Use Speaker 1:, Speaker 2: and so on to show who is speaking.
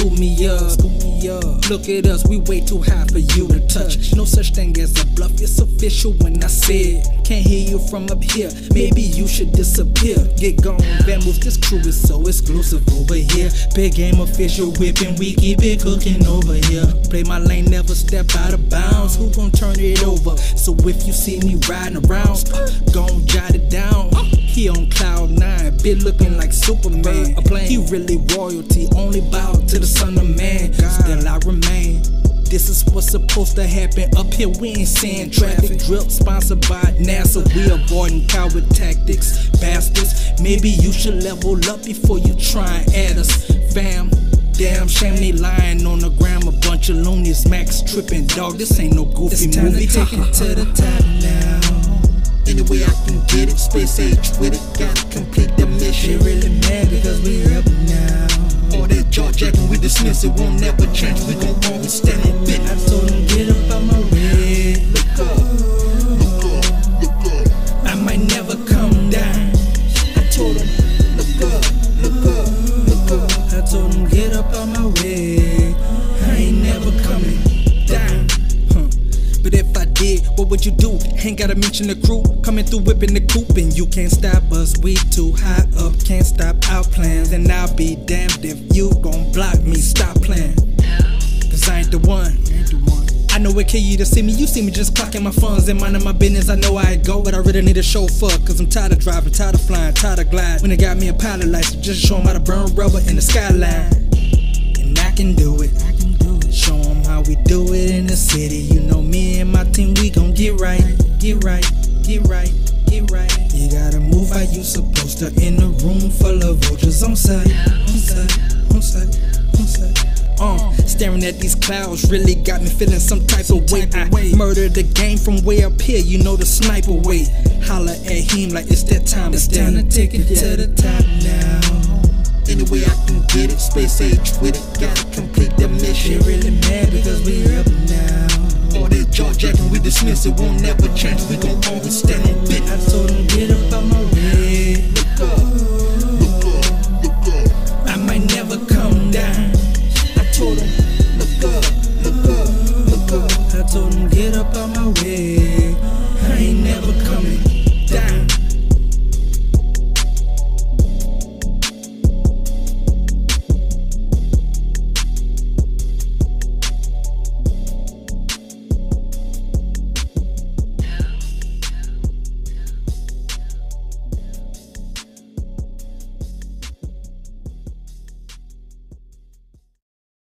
Speaker 1: scoop me up. Scoop me up. Look at us, we way too high for you to touch. No such thing as a bluff, it's official when I say it. Can't hear you from up here, maybe you should disappear. Get gone, Bamboo, this crew is so exclusive over here. Big game official whipping, we keep it cooking over here. Play my lane, never step out of bounds. Who gon' turn it over? So if you see me riding around, gon' jot it down. He on cloud nine, been looking like Superman. He really royalty, only bow to the son of man. Still I remain. This is what's supposed to happen up here. We ain't seeing traffic drip sponsored by NASA. We avoiding coward tactics, bastards. Maybe you should level up before you try and add us, fam. Damn shame they lying on the gram. A bunch of loonies, max tripping, dog. This ain't no goofy
Speaker 2: It's time
Speaker 1: movie.
Speaker 2: to take it to the top
Speaker 3: way I can get it, space age with it, gotta complete the mission.
Speaker 2: really mad because we up now.
Speaker 3: All that jaw jacking, we dismiss it, won't never change. We gon' always stand on
Speaker 2: I
Speaker 3: business.
Speaker 1: What you do? Ain't gotta mention the crew coming through whipping the coupe, and you can't stop us. We too high up, can't stop our plans. And I'll be damned if you gon' block me. Stop playing, cause I ain't the one. I know it kill you to see me. You see me just clocking my funds and minding my business. I know I go, but I really need a chauffeur. Cause I'm tired of driving, tired of flying, tired of gliding. When they got me a pilot license, just show 'em how to burn rubber in the skyline. And. I can do it. Show 'em how we do it in the city. You know me and my team, we gon' get right, get right, get right, get right. You gotta move how you supposed to in a room full of vultures on site, on site, on site, on site. Uh, staring at these clouds really got me feeling some type of way. I murdered the game from way up here, you know the sniper way. Holla at him like it's that time.
Speaker 2: It's time to take it to the top now.
Speaker 3: Any way I can get it, space age with it, gotta complete
Speaker 2: She
Speaker 3: mission.
Speaker 2: really mad because we up now.
Speaker 3: All that jaw jacking, we dismiss it, won't never change. We gon' always stand on bit.
Speaker 2: I told him get up out my way.